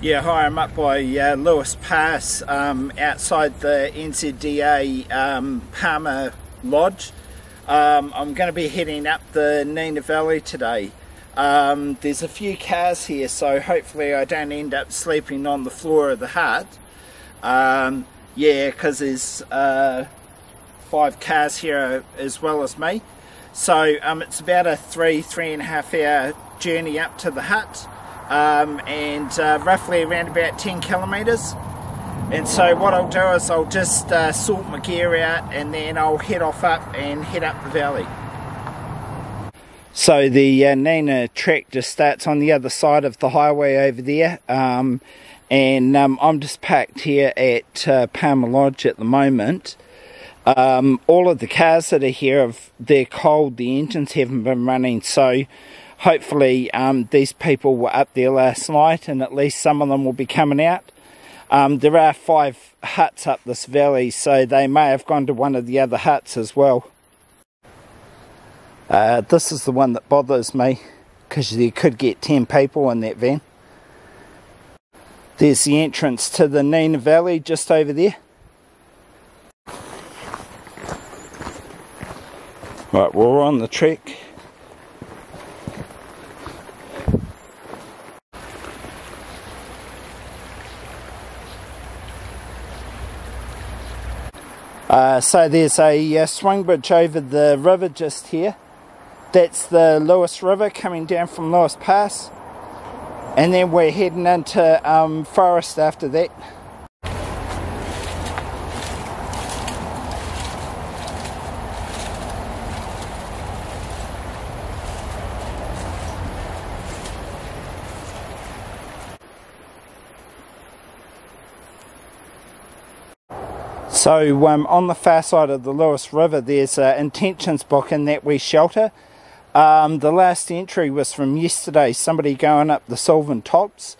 Yeah, hi, I'm up by uh, Lewis Pass um, outside the NZDA um, Palmer Lodge. Um, I'm going to be heading up the Nina Valley today. Um, there's a few cars here, so hopefully I don't end up sleeping on the floor of the hut. Um, yeah, because there's uh, five cars here as well as me. So um, it's about a three, three and a half hour journey up to the hut um, and uh, roughly around about 10 kilometres. And so what I'll do is I'll just uh, sort my gear out and then I'll head off up and head up the valley. So the uh, Nina trek just starts on the other side of the highway over there. Um, and um, I'm just packed here at uh, Palmer Lodge at the moment. Um, all of the cars that are here, have, they're cold, the engines haven't been running, so hopefully um, these people were up there last night and at least some of them will be coming out. Um, there are five huts up this valley, so they may have gone to one of the other huts as well. Uh, this is the one that bothers me because you could get 10 people in that van. There's the entrance to the Nina Valley just over there. Right, we're on the trek. Uh, so there's a uh, swing bridge over the river just here. That's the Lewis River coming down from Lewis Pass. And then we're heading into um, forest after that. So um, on the far side of the Lewis River, there's an intentions book in that wee shelter. Um, the last entry was from yesterday, somebody going up the Sylvia Tops,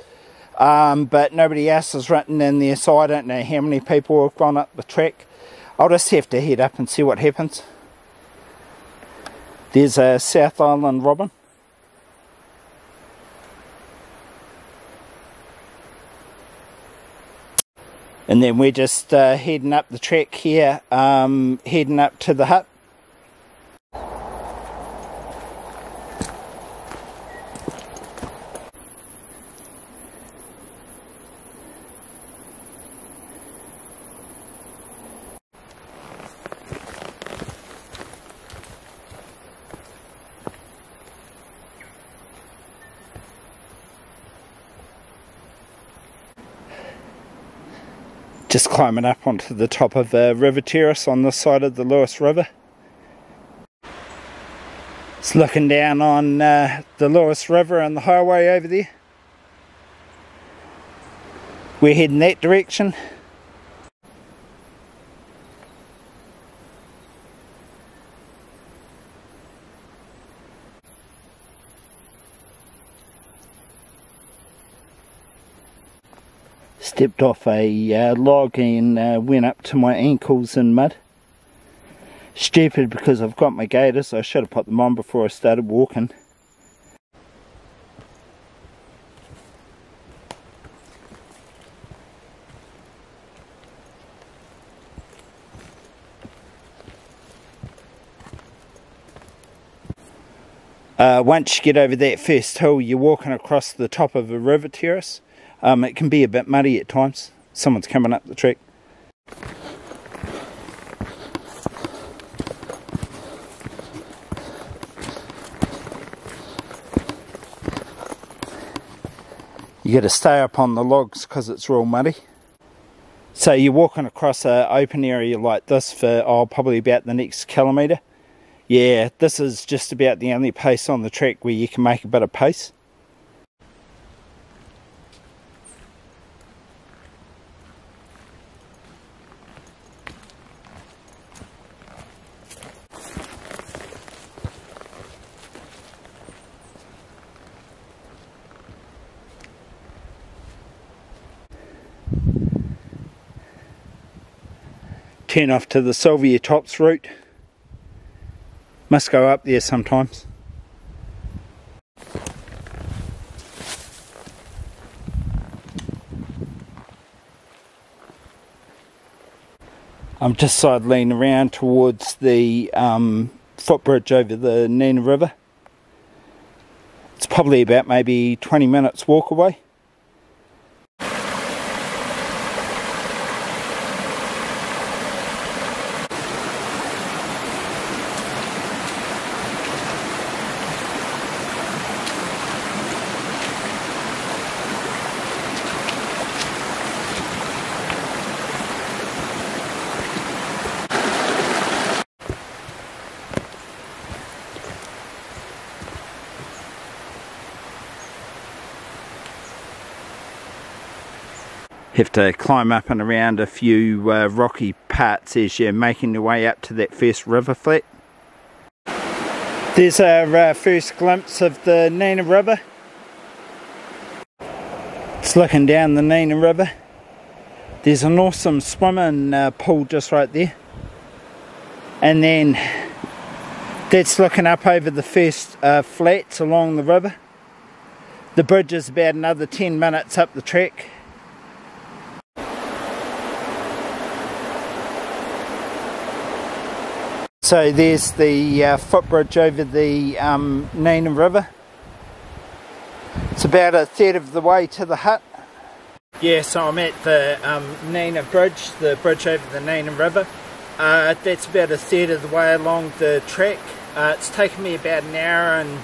um, but nobody else has written in there, so I don't know how many people have gone up the track. I'll just have to head up and see what happens. There's a South Island robin. And then we're just uh, heading up the track here, um, heading up to the hut. Climbing up onto the top of the river terrace on this side of the Lewis River. It's looking down on uh, the Lewis River and the highway over there. We're heading that direction. Stepped off a uh, log and uh, went up to my ankles in mud. Stupid because I've got my gaiters, I should have put them on before I started walking. Uh, once you get over that first hill, you're walking across the top of a river terrace. Um, it can be a bit muddy at times. Someone's coming up the track. You got to stay up on the logs because it's real muddy. So you're walking across an open area like this for oh probably about the next kilometre. Yeah, this is just about the only pace on the track where you can make a bit of pace. turn off to the Sylvia Tops route. Must go up there sometimes. I'm just sidling around towards the um, footbridge over the Nina River. It's probably about maybe 20 minutes walk away. Have to climb up and around a few uh, rocky parts as you're making your way up to that first river flat. There's our uh, first glimpse of the Nina River. It's looking down the Nina River. There's an awesome swimming uh, pool just right there. And then that's looking up over the first uh, flats along the river. The bridge is about another 10 minutes up the track So there's the uh, footbridge over the um, Nina River. It's about a third of the way to the hut. Yeah, so I'm at the um, Nina Bridge, the bridge over the Nina River. Uh, that's about a third of the way along the track. Uh, it's taken me about an hour and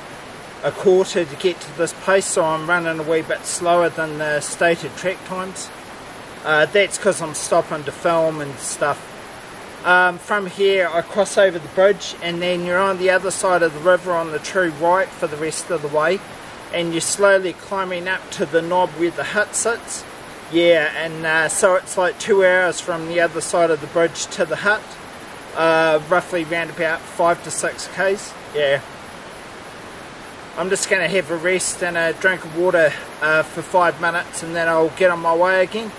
a quarter to get to this place, so I'm running a wee bit slower than the stated track times. Uh, that's because I'm stopping to film and stuff um, from here I cross over the bridge and then you're on the other side of the river on the true right for the rest of the way and you're slowly climbing up to the knob where the hut sits. Yeah and uh, so it's like two hours from the other side of the bridge to the hut uh, roughly round about five to six k's. Yeah. I'm just going to have a rest and a drink of water uh, for five minutes and then I'll get on my way again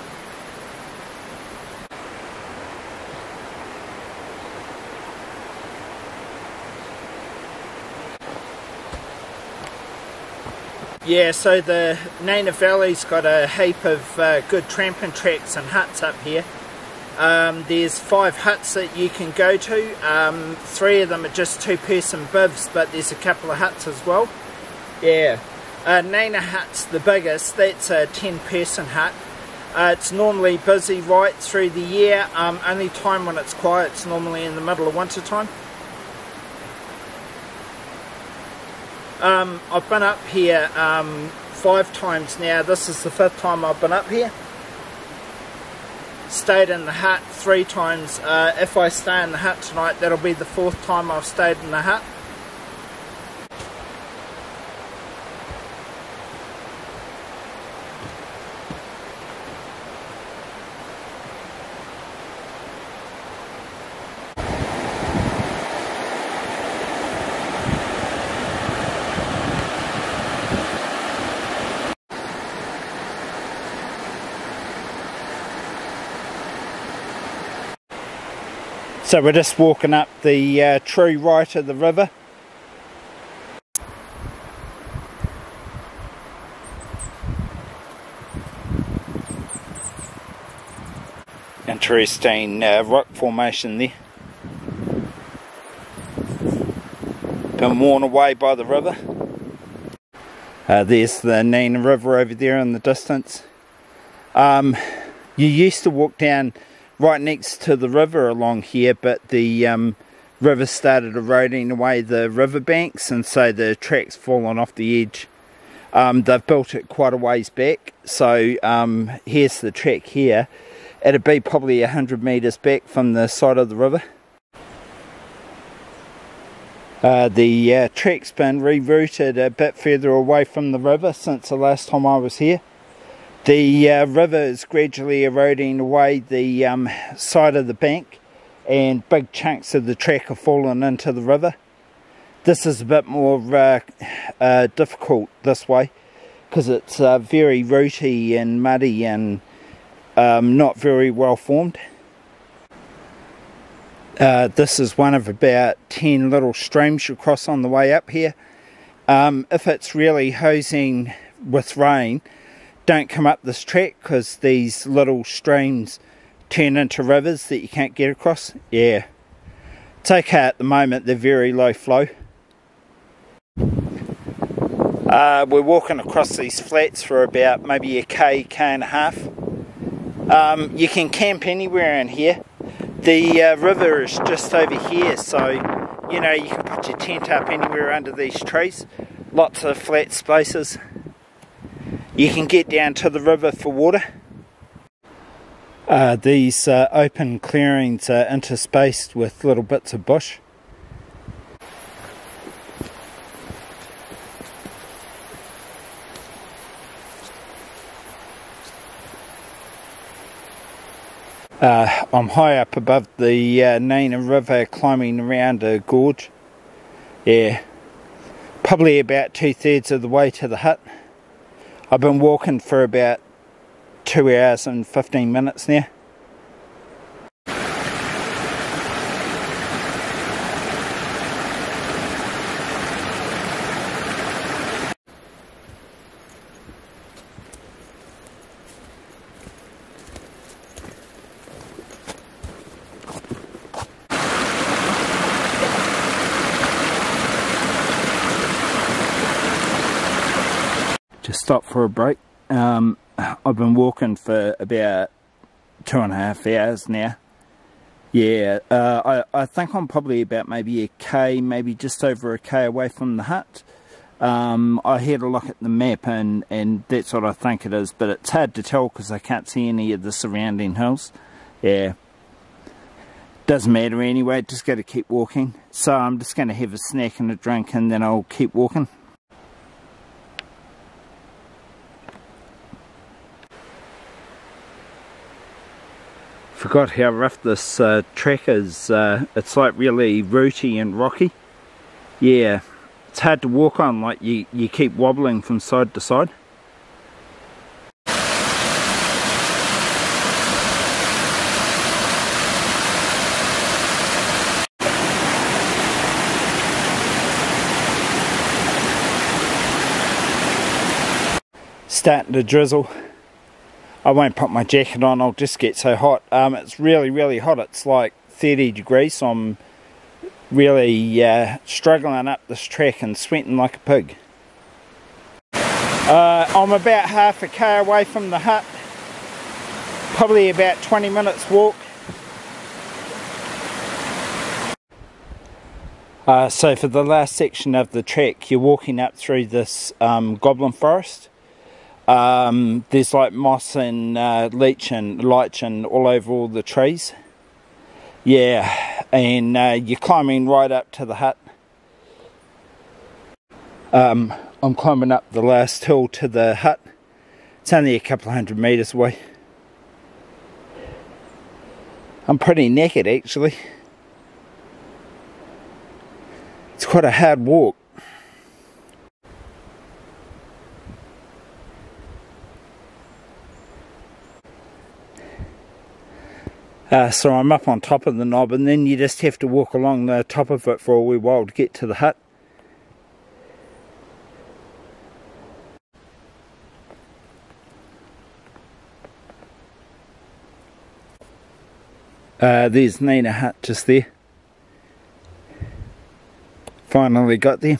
Yeah, so the Nina Valley's got a heap of uh, good tramping tracks and huts up here. Um, there's five huts that you can go to. Um, three of them are just two-person bivs, but there's a couple of huts as well. Yeah. Uh, Nina Hut's the biggest. That's a 10-person hut. Uh, it's normally busy right through the year. Um, only time when it's quiet it's normally in the middle of winter time. Um, I've been up here um, five times now. This is the fifth time I've been up here. Stayed in the hut three times. Uh, if I stay in the hut tonight, that'll be the fourth time I've stayed in the hut. So we're just walking up the uh, true right of the river. Interesting uh, rock formation there. Been worn away by the river. Uh, there's the Nina River over there in the distance. Um, you used to walk down right next to the river along here, but the um, river started eroding away the riverbanks, and so the track's fallen off the edge. Um, they've built it quite a ways back, so um, here's the track here. It'd be probably 100 metres back from the side of the river. Uh, the uh, track's been rerouted a bit further away from the river since the last time I was here. The uh, river is gradually eroding away the um, side of the bank and big chunks of the track have fallen into the river. This is a bit more uh, uh, difficult this way because it's uh, very rooty and muddy and um, not very well formed. Uh, this is one of about 10 little streams you cross on the way up here. Um, if it's really hosing with rain, don't come up this track because these little streams turn into rivers that you can't get across. Yeah. It's okay at the moment, they're very low flow. Uh, we're walking across these flats for about maybe a k, k and a half. Um, you can camp anywhere in here. The uh, river is just over here, so you know you can put your tent up anywhere under these trees. Lots of flat spaces. You can get down to the river for water. Uh, these uh, open clearings are interspaced with little bits of bush. Uh, I'm high up above the uh, Nina River climbing around a gorge. Yeah, probably about two thirds of the way to the hut. I've been walking for about two hours and 15 minutes now. Just stop for a break. Um, I've been walking for about two and a half hours now. Yeah, uh, I, I think I'm probably about maybe a K, maybe just over a K away from the hut. Um, I had a look at the map and, and that's what I think it is, but it's hard to tell because I can't see any of the surrounding hills. Yeah. Doesn't matter anyway, just got to keep walking. So I'm just going to have a snack and a drink and then I'll keep walking. Forgot how rough this uh, track is. Uh, it's like really rooty and rocky. Yeah, it's hard to walk on, like you, you keep wobbling from side to side. Starting to drizzle. I won't put my jacket on, I'll just get so hot. Um, it's really, really hot. It's like 30 degrees, so I'm really uh, struggling up this track and sweating like a pig. Uh, I'm about half a k away from the hut, probably about 20 minutes walk. Uh, so for the last section of the trek, you're walking up through this um, goblin forest. Um, there's like moss and uh, leech and lichen all over all the trees. Yeah, and uh, you're climbing right up to the hut. Um, I'm climbing up the last hill to the hut. It's only a couple of hundred metres away. I'm pretty naked actually. It's quite a hard walk. Uh, so I'm up on top of the knob and then you just have to walk along the top of it for a wee while to get to the hut. Uh, there's Nina Hut just there. Finally got there.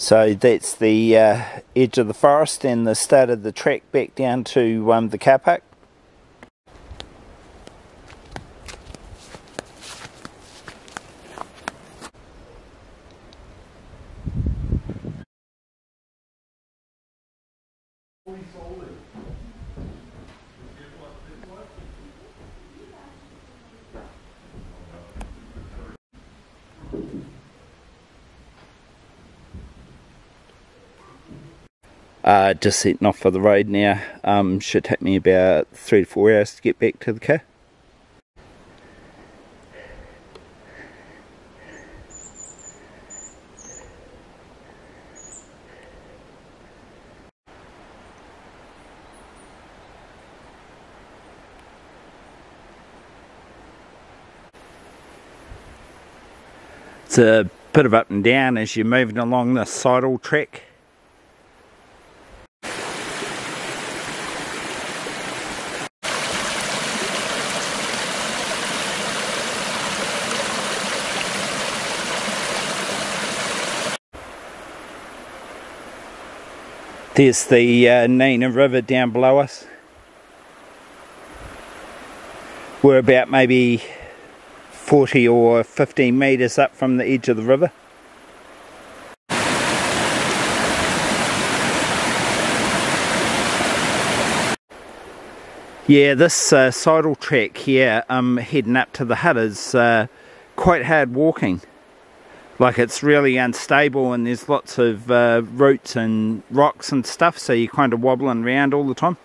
So that's the uh, edge of the forest and the start of the track back down to um, the car park. Holy Uh, just setting off for the road now. Um, should take me about three to four hours to get back to the car. It's a bit of up and down as you're moving along the sidle track. There's the uh, Nina River down below us. We're about maybe 40 or 15 metres up from the edge of the river. Yeah, this uh, sidle track here, um, heading up to the hut is uh, quite hard walking like it's really unstable and there's lots of uh, roots and rocks and stuff so you're kind of wobbling around all the time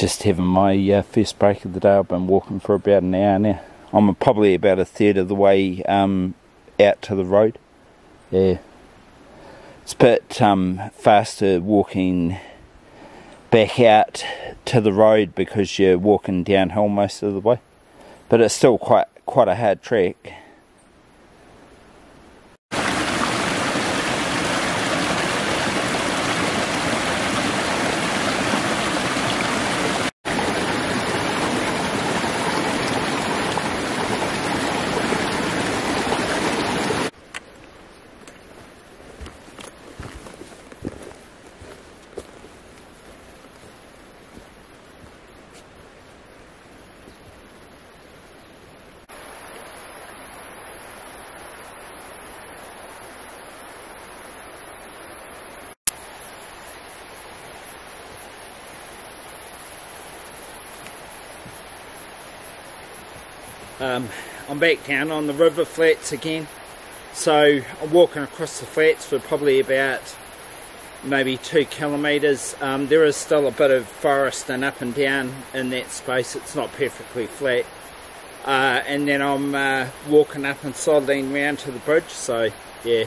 just having my uh, first break of the day. I've been walking for about an hour now. I'm probably about a third of the way um, out to the road. Yeah, it's a bit um, faster walking back out to the road because you're walking downhill most of the way, but it's still quite quite a hard track. Um, I'm back down on the river flats again. So I'm walking across the flats for probably about maybe two kilometres. Um, there is still a bit of forest and up and down in that space. It's not perfectly flat. Uh, and then I'm uh, walking up and sidling round to the bridge. So yeah.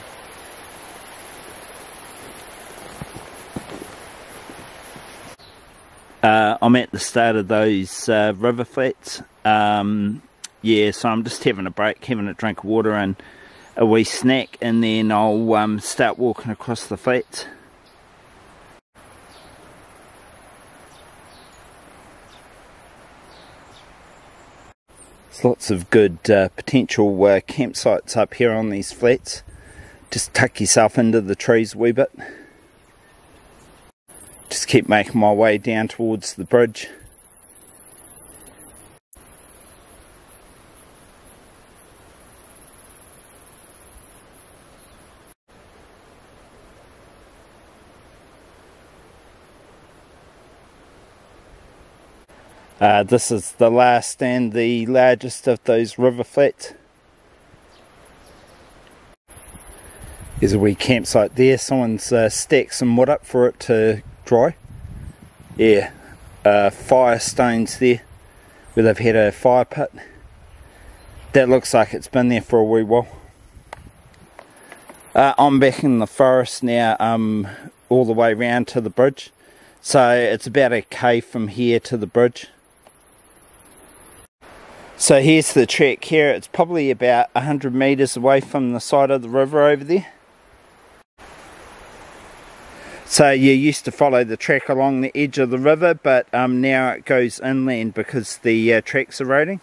Uh, I'm at the start of those uh, river flats. Um, yeah, so I'm just having a break, having a drink of water and a wee snack, and then I'll um, start walking across the flats. There's lots of good uh, potential uh, campsites up here on these flats. Just tuck yourself into the trees a wee bit. Just keep making my way down towards the bridge. Uh, this is the last and the largest of those river flats. There's a wee campsite there. Someone's uh, stacked some wood up for it to dry. Yeah, uh, fire stones there where they've had a fire pit. That looks like it's been there for a wee while. Uh, I'm back in the forest now, um, all the way round to the bridge. So it's about a k from here to the bridge. So here's the track here. It's probably about 100 metres away from the side of the river over there. So you used to follow the track along the edge of the river, but um, now it goes inland because the uh, track's eroding.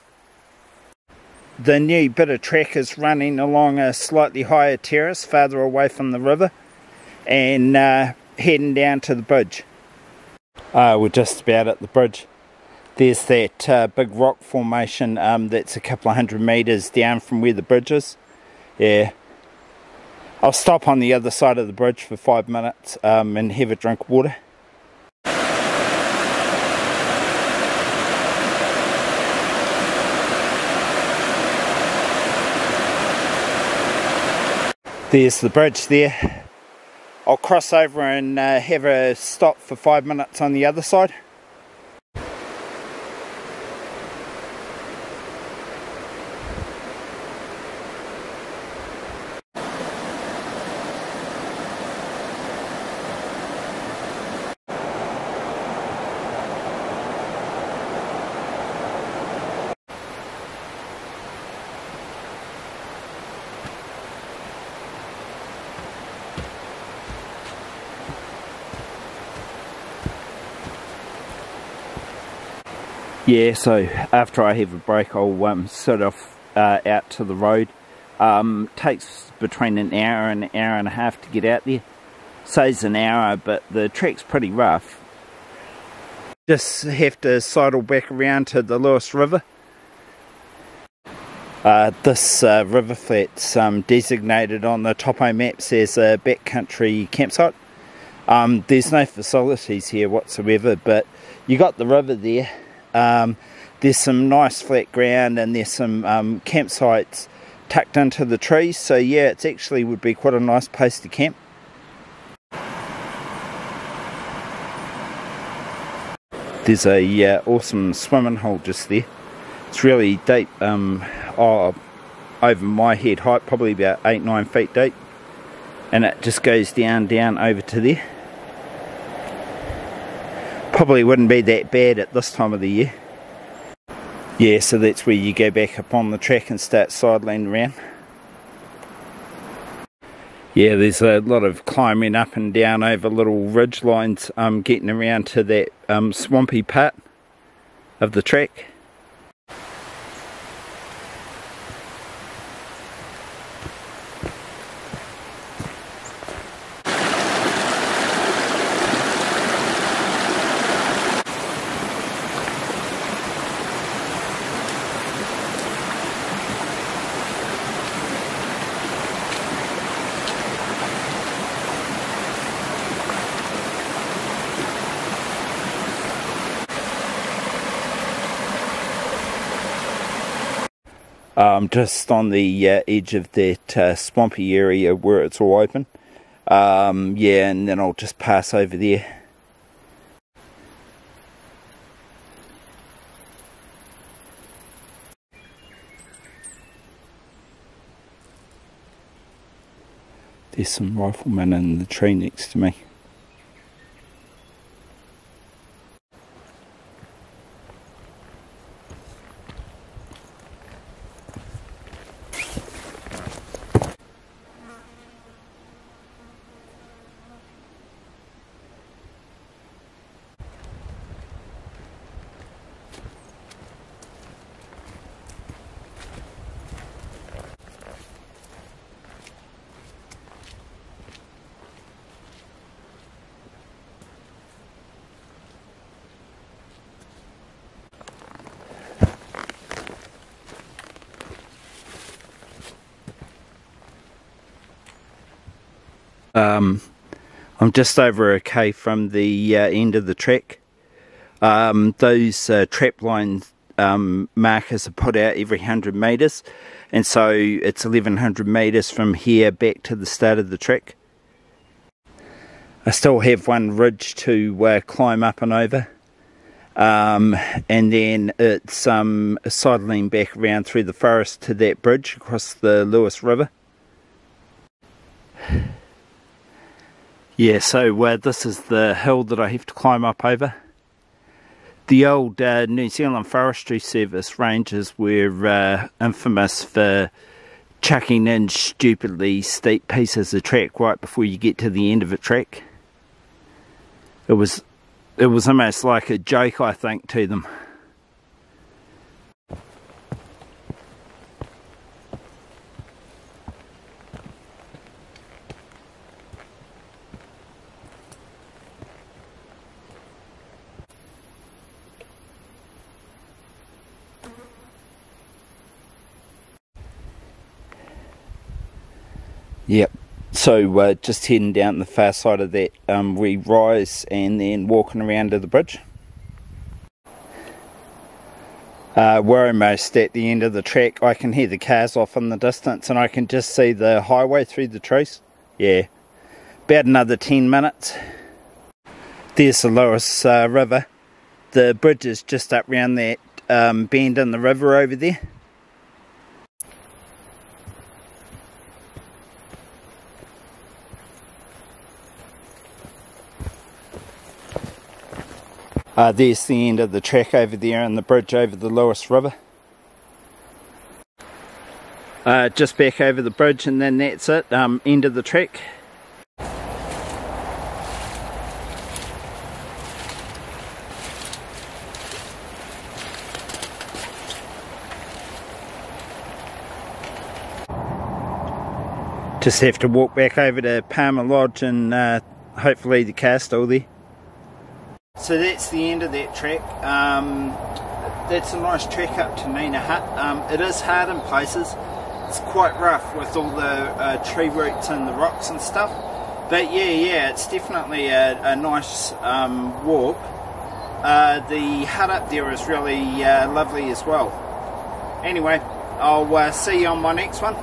The new bit of track is running along a slightly higher terrace farther away from the river and uh, heading down to the bridge. Uh, we're just about at the bridge. There's that uh, big rock formation um, that's a couple of hundred metres down from where the bridge is. Yeah. I'll stop on the other side of the bridge for five minutes um, and have a drink of water. There's the bridge there. I'll cross over and uh, have a stop for five minutes on the other side. Yeah, so after I have a break, I'll um, sit off uh, out to the road. Um, takes between an hour and an hour and a half to get out there. Says an hour, but the track's pretty rough. Just have to sidle back around to the Lewis River. Uh, this uh, river flat's um, designated on the topo maps as a backcountry campsite. Um, there's no facilities here whatsoever, but you got the river there um, there's some nice flat ground and there's some um, campsites tucked into the trees. So yeah, it actually would be quite a nice place to camp. There's a uh, awesome swimming hole just there. It's really deep, um, oh, over my head height, probably about 8-9 feet deep. And it just goes down, down over to there probably wouldn't be that bad at this time of the year. Yeah, so that's where you go back up on the track and start sidling around. Yeah, there's a lot of climbing up and down over little ridge lines, um, getting around to that um, swampy part of the track. Um, just on the uh, edge of that uh, swampy area where it's all open. Um, yeah, and then I'll just pass over there. There's some riflemen in the tree next to me. Um, I'm just over a k from the uh, end of the track. Um, those uh, trap line um, markers are put out every 100 metres, and so it's 1100 metres from here back to the start of the track. I still have one ridge to uh, climb up and over. Um, and then it's um, sidling back around through the forest to that bridge across the Lewis River. Yeah, so uh, this is the hill that I have to climb up over. The old uh, New Zealand Forestry Service rangers were uh, infamous for chucking in stupidly steep pieces of track right before you get to the end of a track. It was, it was almost like a joke, I think, to them. Yep. So uh, just heading down the far side of that um, wee rise and then walking around to the bridge. Uh, we're almost at the end of the track. I can hear the cars off in the distance and I can just see the highway through the trees. Yeah, about another 10 minutes. There's the Lewis uh, River. The bridge is just up round that um, bend in the river over there. Uh, there's the end of the track over there and the bridge over the Lewis River. Uh, just back over the bridge and then that's it, um, end of the track. Just have to walk back over to Palmer Lodge and uh, hopefully the car's still there. So that's the end of that track. Um, that's a nice trek up to Nina Hut. Um, it is hard in places. It's quite rough with all the uh, tree roots and the rocks and stuff. But yeah, yeah, it's definitely a, a nice um, walk. Uh, the hut up there is really uh, lovely as well. Anyway, I'll uh, see you on my next one.